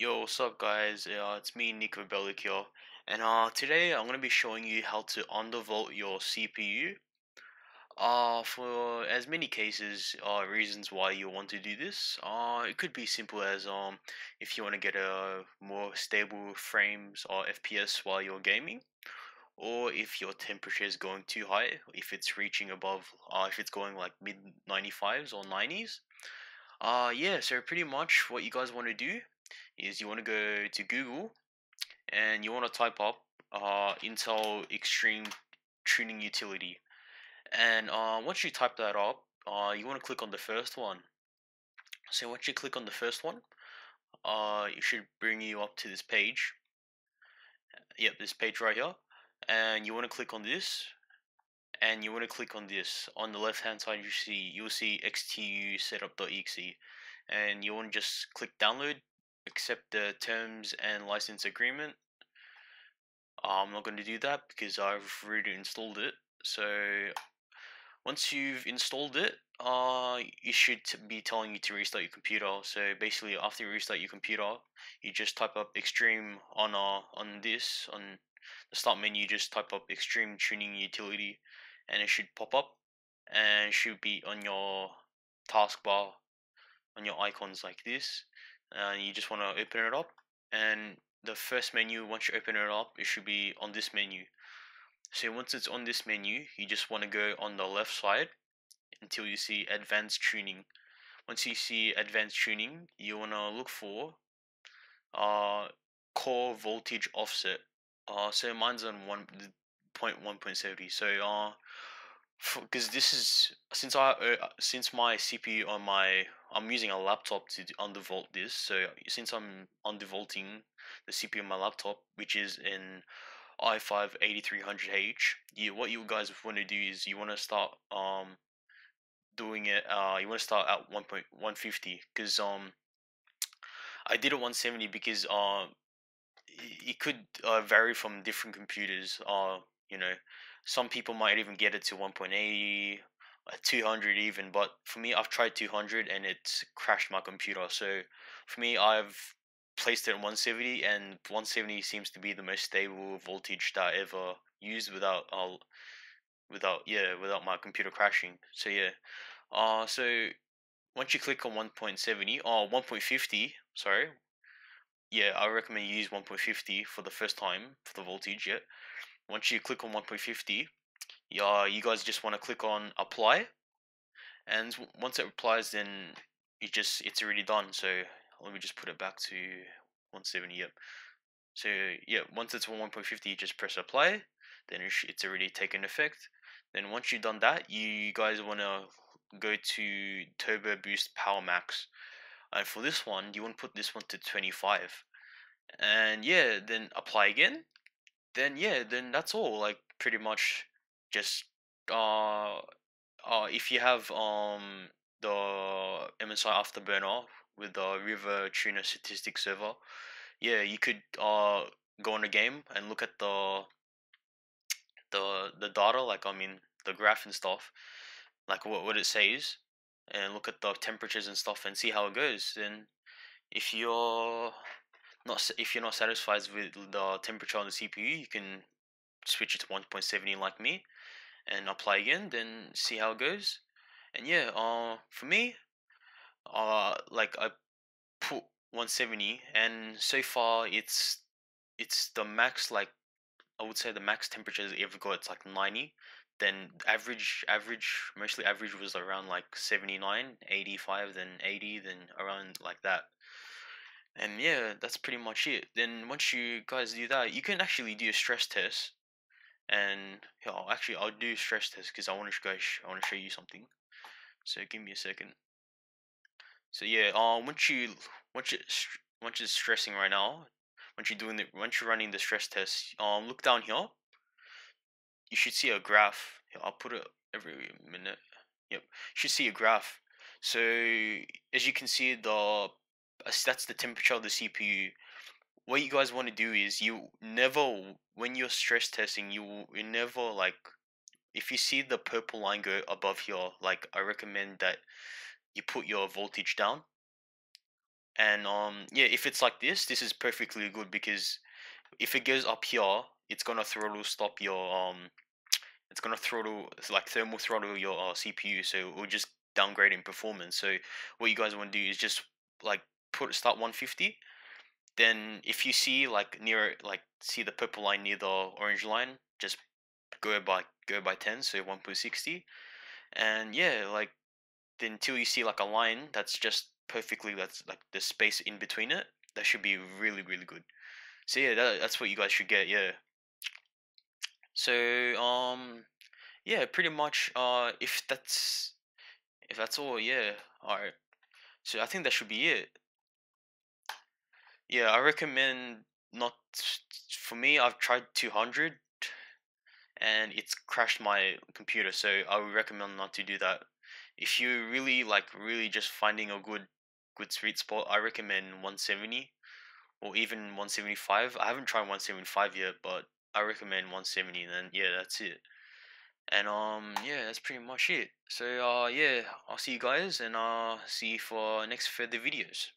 Yo, what's up guys? Uh, it's me, Niko Bellic and uh, today I'm gonna be showing you how to undervolt your CPU. Uh, for as many cases, uh, reasons why you want to do this. Uh, it could be simple as um, if you want to get a more stable frames or FPS while you're gaming, or if your temperature is going too high, if it's reaching above, uh, if it's going like mid 95s or 90s. Uh, yeah, so pretty much what you guys want to do is you want to go to Google and you want to type up uh, Intel Extreme Tuning Utility. And uh, once you type that up, uh, you want to click on the first one. So once you click on the first one, uh, it should bring you up to this page. Yep, this page right here. And you want to click on this. And you want to click on this. On the left hand side, you see you'll see XTU setup.exe. And you want to just click download accept the terms and license agreement. I'm not going to do that because I've already installed it. So once you've installed it, uh, you should be telling you to restart your computer. So basically, after you restart your computer, you just type up extreme on uh, on this on the start menu. Just type up extreme tuning utility, and it should pop up, and should be on your taskbar, on your icons like this and you just want to open it up and the first menu once you open it up it should be on this menu. So once it's on this menu you just want to go on the left side until you see advanced tuning. Once you see advanced tuning you want to look for uh core voltage offset. Uh so mine's on 1.1.70 so uh because this is since I uh, since my CPU on my I'm using a laptop to undervolt this. So since I'm undervolting the CPU on my laptop, which is in i5 8300H, you what you guys want to do is you want to start um doing it. Uh, you want to start at 1.150 because um I did it 170 because uh it could uh, vary from different computers. Uh, you know some people might even get it to 1.80, uh, 200 even. But for me, I've tried 200 and it's crashed my computer. So for me, I've placed it at 170 and 170 seems to be the most stable voltage that I ever used without uh, without yeah without my computer crashing so yeah uh so once you click on 1.70 or 1.50 sorry yeah i recommend you use 1.50 for the first time for the voltage yeah once you click on 1.50 yeah you guys just want to click on apply. And once it applies then you just it's already done. So let me just put it back to 170 yep. So yeah once it's on 1.50 you just press apply. Then it's already taken effect. Then once you've done that you guys want to go to turbo boost power max. And for this one you want to put this one to 25 and yeah then apply again then yeah, then that's all. Like pretty much just uh uh if you have um the MSI Afterburner with the RivaTuner statistic server, yeah, you could uh go on a game and look at the the the data, like I mean the graph and stuff, like what what it says, and look at the temperatures and stuff and see how it goes. Then if you're not if you're not satisfied with the temperature on the CPU, you can switch it to 1.70 like me and apply again, then see how it goes. And yeah, uh, for me, uh, like I put 170, and so far it's it's the max like I would say the max temperature I ever got it's like 90. Then average average mostly average was around like 79, 85, then 80, then around like that and yeah that's pretty much it. Then once you guys do that you can actually do a stress test. And yeah, actually I'll do a stress test because I want to guys I want to show you something. So give me a second. So yeah um once you once you once it's stressing right now once you're doing the once you're running the stress test um look down here. You should see a graph. Here, I'll put it every minute. Yep you should see a graph. So as you can see the that's the temperature of the CPU. What you guys want to do is you never, when you're stress testing, you, you never like, if you see the purple line go above here, like I recommend that you put your voltage down and um yeah if it's like this this is perfectly good because if it goes up here it's gonna throttle stop your um it's gonna throttle like thermal throttle your uh, CPU so it will just downgrade in performance so what you guys want to do is just like put start 150 then if you see like near like see the purple line near the orange line just go by go by 10 so 1.60 and yeah like then until you see like a line that's just perfectly that's like the space in between it that should be really really good. So yeah that, that's what you guys should get yeah. So um yeah pretty much uh if that's if that's all yeah all right so i think that should be it yeah i recommend not for me i've tried 200 and it's crashed my computer so i would recommend not to do that. If you really like really just finding a good good sweet spot i recommend 170 or even 175 i haven't tried 175 yet but i recommend 170 then yeah that's it. And um yeah that's pretty much it. So uh yeah i'll see you guys and uh see you for next further videos